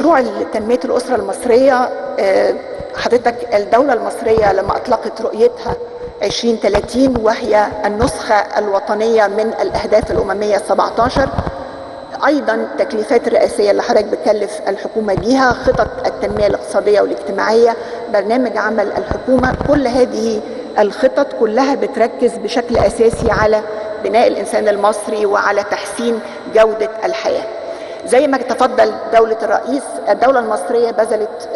مشروع تنمية الأسرة المصرية حضرتك الدولة المصرية لما أطلقت رؤيتها 2030 وهي النسخة الوطنية من الأهداف الأممية 17 أيضا التكليفات الرئاسية اللي حضرتك بتكلف الحكومة بيها خطط التنمية الاقتصادية والاجتماعية برنامج عمل الحكومة كل هذه الخطط كلها بتركز بشكل أساسي على بناء الإنسان المصري وعلى تحسين جودة الحياة. زي ما تفضل دولة الرئيس الدولة المصرية بذلت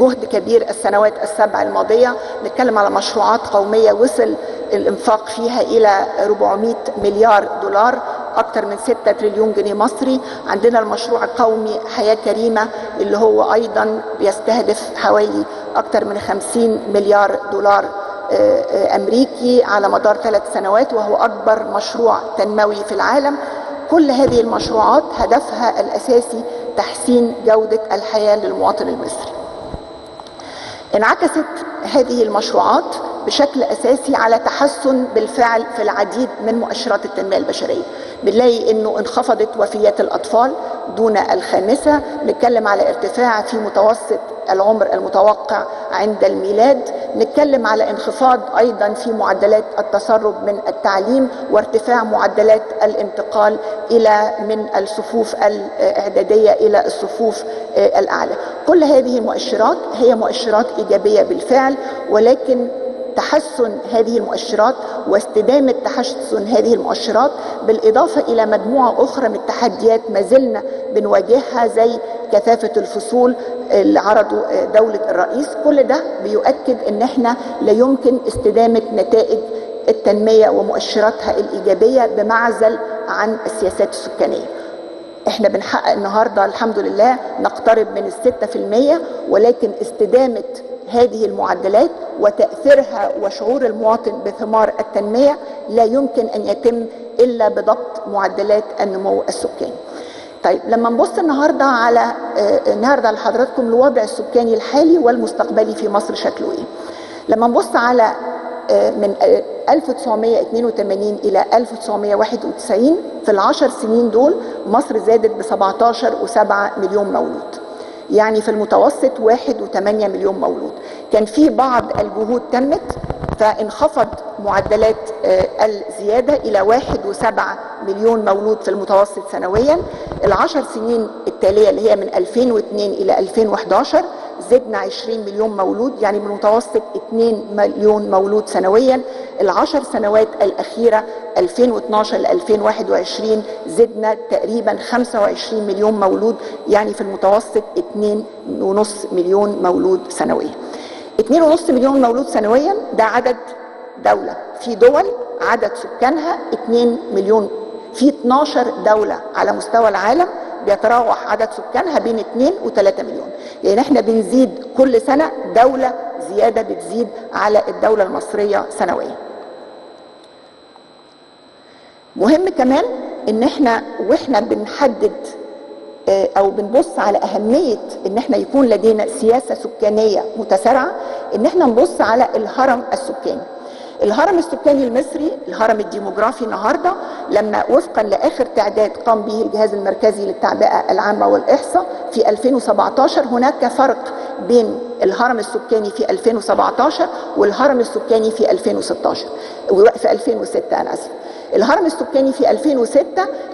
جهد كبير السنوات السبع الماضية. نتكلم على مشروعات قومية وصل الإنفاق فيها إلى 400 مليار دولار أكثر من 6 تريليون جنيه مصري. عندنا المشروع القومي حياة كريمة اللي هو أيضا بيستهدف حوالي أكثر من 50 مليار دولار أمريكي على مدار ثلاث سنوات وهو أكبر مشروع تنموي في العالم. كل هذه المشروعات هدفها الأساسي تحسين جودة الحياة للمواطن المصري. انعكست هذه المشروعات بشكل أساسي على تحسن بالفعل في العديد من مؤشرات التنمية البشرية. بنلاقي إنه انخفضت وفيات الأطفال دون الخامسة، نتكلم على ارتفاع في متوسط العمر المتوقع عند الميلاد، نتكلم على انخفاض أيضا في معدلات التسرب من التعليم وارتفاع معدلات الانتقال إلى من الصفوف الإعدادية إلى الصفوف الأعلى. كل هذه المؤشرات هي مؤشرات إيجابية بالفعل ولكن تحسن هذه المؤشرات واستدامة تحسن هذه المؤشرات بالإضافة إلى مجموعة أخرى من التحديات ما زلنا بنواجهها زي كثافة الفصول اللي عرضوا دولة الرئيس. كل ده بيؤكد إن إحنا لا يمكن استدامة نتائج التنمية ومؤشراتها الإيجابية بمعزل عن السياسات السكانية. إحنا بنحقق النهاردة الحمد لله نقترب من الستة في المية ولكن استدامة هذه المعدلات وتأثيرها وشعور المواطن بثمار التنمية لا يمكن أن يتم إلا بضبط معدلات النمو السكاني. طيب لما نبص النهارده على النهارده لحضراتكم الوضع السكاني الحالي والمستقبلي في مصر شكله إيه؟ لما نبص على من 1982 إلى 1991 في العشر سنين دول مصر زادت ب 17 و7 مليون مولود. يعني في المتوسط واحد وثمانية مليون مولود كان في بعض الجهود تمت فانخفض معدلات الزيادة إلى واحد وسبعة مليون مولود في المتوسط سنويا. العشر سنين التالية اللي هي من 2002 إلى 2011 زدنا 20 مليون مولود يعني من متوسط 2 مليون مولود سنويا. العشر سنوات الأخيرة 2012 ل 2021 زدنا تقريبا 25 مليون مولود يعني في المتوسط 2.5 مليون مولود سنويا. 2.5 مليون مولود سنويا ده عدد دولة. في دول عدد سكانها 2 مليون. في 12 دولة على مستوى العالم بيتراوح عدد سكانها بين 2 و3 مليون. يعني إحنا بنزيد كل سنة دولة زيادة بتزيد على الدولة المصرية سنويا. مهم كمان إن إحنا وإحنا بنحدد أو بنبص على أهمية إن إحنا يكون لدينا سياسة سكانية متسارعة إن إحنا نبص على الهرم السكاني. الهرم السكاني المصري الهرم الديموغرافي النهارده لما وفقا لآخر تعداد قام به الجهاز المركزي للتعبئة العامة والإحصاء في 2017 هناك فرق بين الهرم السكاني في 2017 والهرم السكاني في 2016 في 2006 أنا آسف. الهرم السكاني في 2006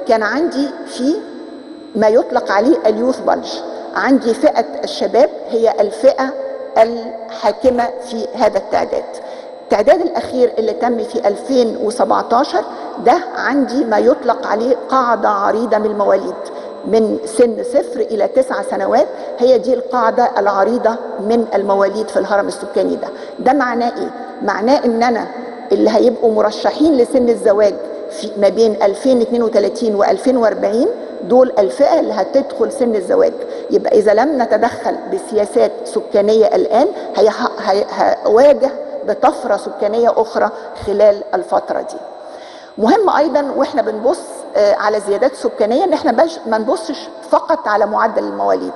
كان عندي في ما يطلق عليه اليوث بلج. عندي فئة الشباب هي الفئة الحاكمة في هذا التعداد. التعداد الأخير اللي تم في 2017 ده عندي ما يطلق عليه قاعدة عريضة من المواليد. من سن صفر إلى تسع سنوات هي دي القاعدة العريضة من المواليد في الهرم السكاني ده. ده معناه إيه؟ معناه إن أنا اللي هيبقوا مرشحين لسن الزواج في ما بين 2032 و 2040 دول الفئة اللي هتدخل سن الزواج. يبقى إذا لم نتدخل بسياسات سكانية الآن هواجه بطفرة سكانية أخرى خلال الفترة دي. مهم أيضا وإحنا بنبص على زيادات سكانية إن إحنا ما نبصش فقط على معدل المواليد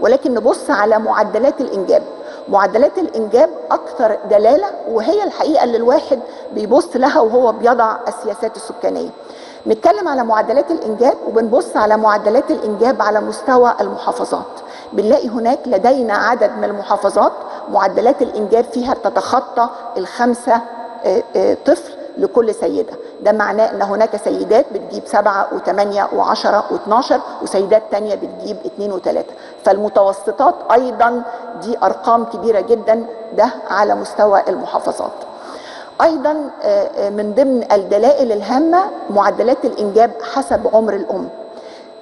ولكن نبص على معدلات الإنجاب. معدلات الإنجاب أكثر دلالة وهي الحقيقة اللي الواحد بيبص لها وهو بيضع السياسات السكانية. نتكلم على معدلات الإنجاب وبنبص على معدلات الإنجاب على مستوى المحافظات. بنلاقي هناك لدينا عدد من المحافظات معدلات الإنجاب فيها بتتخطى الخمسة آه، آه، طفل لكل سيدة. ده معناه إن هناك سيدات بتجيب سبعة وثمانية وعشرة واثناشر وسيدات تانية بتجيب اثنين وثلاثة فالمتوسطات أيضا دي أرقام كبيرة جدا ده على مستوى المحافظات. أيضا آه، آه، من ضمن الدلائل الهامة معدلات الإنجاب حسب عمر الأم.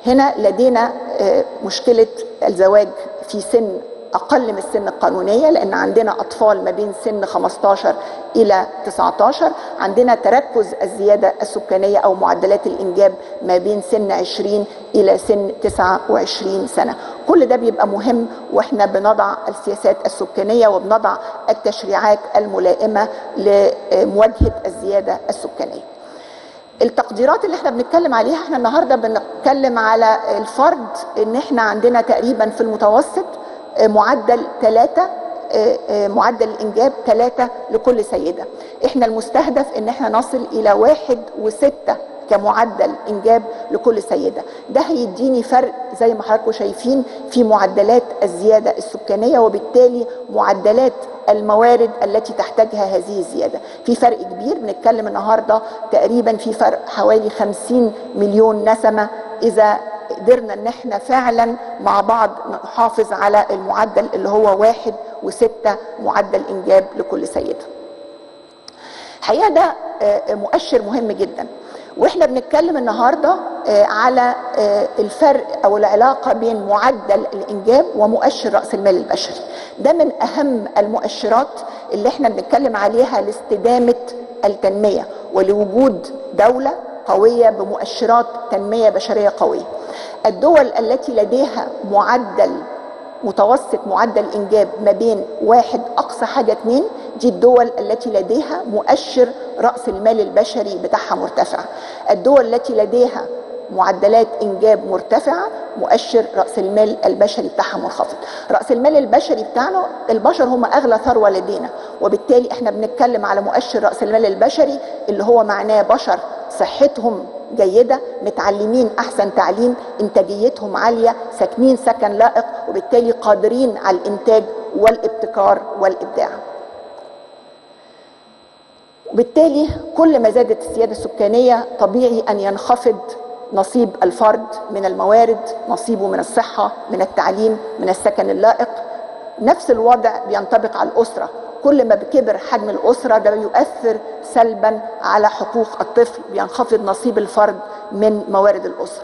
هنا لدينا آه، مشكلة الزواج في سن أقل من السن القانونية لأن عندنا أطفال ما بين سن 15 إلى 19 عندنا تركز الزيادة السكانية أو معدلات الإنجاب ما بين سن 20 إلى سن 29 سنة. كل ده بيبقى مهم وإحنا بنضع السياسات السكانية وبنضع التشريعات الملائمة لمواجهة الزيادة السكانية. التقديرات اللي إحنا بنتكلم عليها إحنا النهارده بنتكلم على الفرد إن إحنا عندنا تقريبا في المتوسط معدل ثلاثة معدل الإنجاب ثلاثة لكل سيدة. إحنا المستهدف إن إحنا نصل إلى واحد وستة كمعدل إنجاب لكل سيدة. ده هيديني فرق زي ما حضراتكم شايفين في معدلات الزيادة السكانية وبالتالي معدلات الموارد التي تحتاجها هذه الزيادة. في فرق كبير بنتكلم النهارده تقريبا في فرق حوالي 50 مليون نسمة إذا قدرنا إن إحنا فعلا مع بعض نحافظ على المعدل اللي هو واحد وستة معدل إنجاب لكل سيدة. الحقيقة ده آه، مؤشر مهم جدا. وإحنا بنتكلم النهارده آه، على آه، الفرق أو العلاقة بين معدل الإنجاب ومؤشر رأس المال البشري. ده من أهم المؤشرات اللي إحنا بنتكلم عليها لاستدامة التنمية ولوجود دولة قوية بمؤشرات تنمية بشرية قوية. الدول التي لديها معدل متوسط معدل إنجاب ما بين واحد أقصى حاجة اتنين دي الدول التي لديها مؤشر رأس المال البشري بتاعها مرتفع. الدول التي لديها معدلات إنجاب مرتفعة مؤشر رأس المال البشري بتاعها منخفض. رأس المال البشري بتاعنا البشر هم أغلى ثروة لدينا وبالتالي إحنا بنتكلم على مؤشر رأس المال البشري اللي هو معناه بشر صحتهم جيدة متعلمين أحسن تعليم إنتاجيتهم عالية ساكنين سكن لائق وبالتالي قادرين على الإنتاج والابتكار والإبداع. وبالتالي كل ما زادت السيادة السكانية طبيعي أن ينخفض نصيب الفرد من الموارد نصيبه من الصحة من التعليم من السكن اللائق. نفس الوضع بينطبق على الأسرة. كل ما بكبر حجم الأسرة ده بيؤثر سلبا على حقوق الطفل بينخفض نصيب الفرد من موارد الأسرة.